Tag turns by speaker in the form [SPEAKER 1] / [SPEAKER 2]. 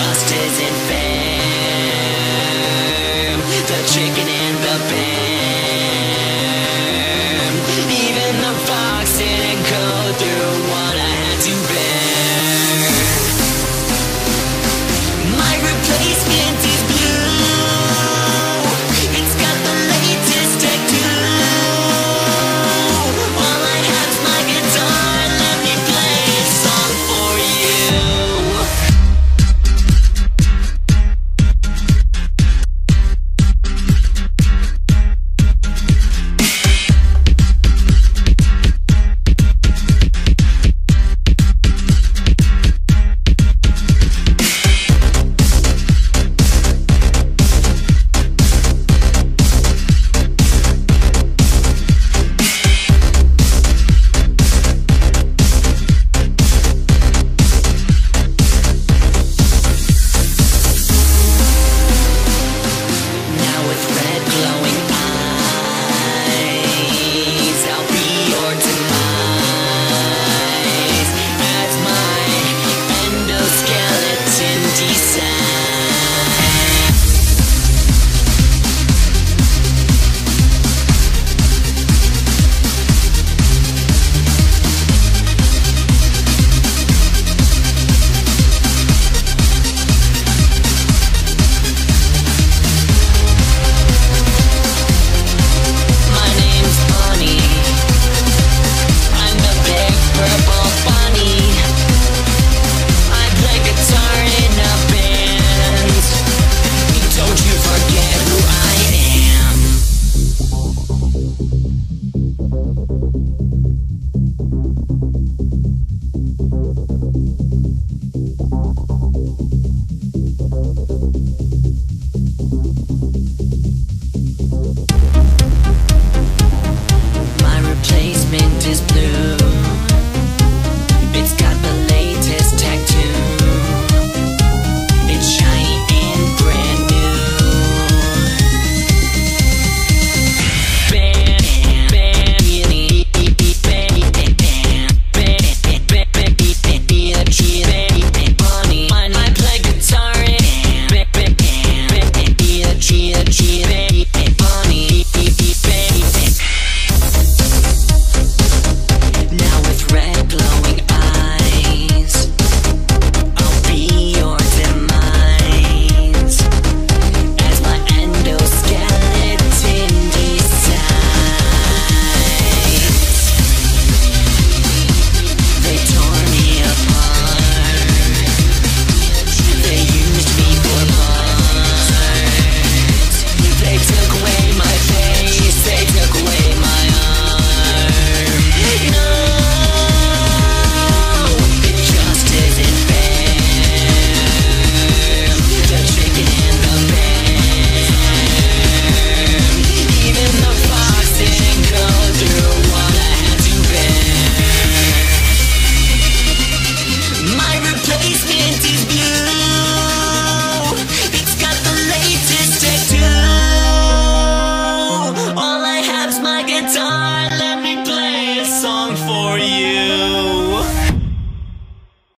[SPEAKER 1] just isn't fair. The trick.